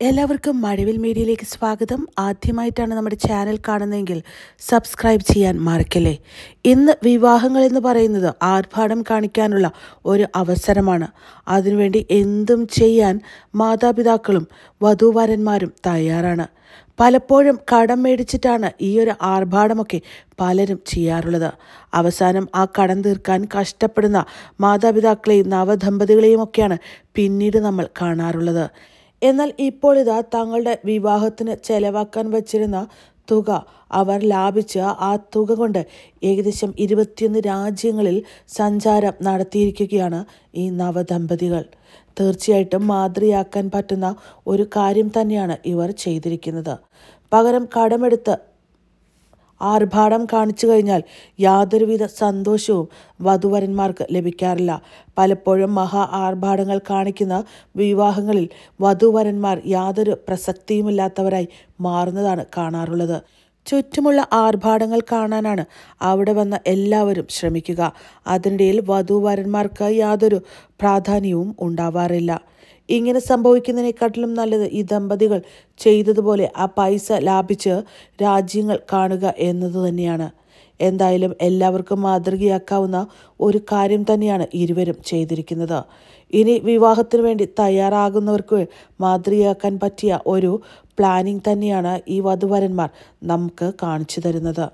എല്ലാവർക്കും മഴവിൽ മീഡിയയിലേക്ക് സ്വാഗതം. ആദ്യമായിട്ടാണ് നമ്മുടെ ചാനൽ കാണുന്നതെങ്കിൽ സബ്സ്ക്രൈബ് ചെയ്യാൻ മറക്കല്ലേ. ഇന്ന് വിവാഹങ്ങൾ എന്ന് പറയുന്നത് ആർഭാടം കാണിക്കാനുള്ള ഒരു അവസരമാണ്. അതിനുവേണ്ടി എന്തും ചെയ്യാൻ മാതാപിതാക്കളും വധുവരന്മാരും തയ്യാറാണ്. പലപ്പോഴും കടം മേടിച്ചിട്ടാണ് ഈ ഒരു ആർഭാടമൊക്കെ പലരും ചെയ്യാറുള്ളത്. അവസാനം ആ കടം തീർക്കാൻ കഷ്ടപ്പെടുന്ന മാതാപിതാക്കളെയും നവദമ്പതികളെയും ഒക്കെയാണ് പിന്നീട് നമ്മൾ കാണാറുള്ളത്. എന്നാൽ ഇപ്പോൾ ഇതാ തങ്ങളുടെ വിവാഹത്തിന് ചെലവാക്കാൻ വച്ചിരുന്ന തുക അവർ ലാഭിച്ച ആ തുക കൊണ്ട് ഏകദേശം ഇരുപത്തിയൊന്ന് രാജ്യങ്ങളിൽ സഞ്ചാരം നടത്തിയിരിക്കുകയാണ് ഈ നവദമ്പതികൾ. തീർച്ചയായിട്ടും മാതൃയാക്കാൻ പറ്റുന്ന ഒരു കാര്യം തന്നെയാണ് ഇവർ ചെയ്തിരിക്കുന്നത്. പകരം കടമെടുത്ത് ആർഭാടം കാണിച്ചു കഴിഞ്ഞാൽ യാതൊരുവിധ സന്തോഷവും വധുവരന്മാർക്ക് ലഭിക്കാറില്ല. പലപ്പോഴും മഹാ ആർഭാടങ്ങൾ കാണിക്കുന്ന വിവാഹങ്ങളിൽ വധുവരന്മാർ യാതൊരു പ്രസക്തിയുമില്ലാത്തവരായി മാറുന്നതാണ് കാണാറുള്ളത്. ചുറ്റുമുള്ള ആർഭാടങ്ങൾ കാണാനാണ് അവിടെ വന്ന എല്ലാവരും ശ്രമിക്കുക. അതിനിടയിൽ വധുവരന്മാർക്ക് യാതൊരു പ്രാധാന്യവും ഉണ്ടാവാറില്ല. ഇങ്ങനെ സംഭവിക്കുന്നതിനെക്കാട്ടിലും നല്ലത് ഈ ദമ്പതികൾ ചെയ്തതുപോലെ ആ പൈസ ലാഭിച്ച് രാജ്യങ്ങൾ കാണുക എന്നത് തന്നെയാണ്. എന്തായാലും എല്ലാവർക്കും മാതൃകയാക്കാവുന്ന ഒരു കാര്യം തന്നെയാണ് ഇരുവരും ചെയ്തിരിക്കുന്നത്. ഇനി വിവാഹത്തിന് വേണ്ടി തയ്യാറാകുന്നവർക്ക് മാതൃകയാക്കാൻ പറ്റിയ ഒരു പ്ലാനിംഗ് തന്നെയാണ് ഈ വധുവരന്മാർ നമുക്ക് കാണിച്ചു തരുന്നത്.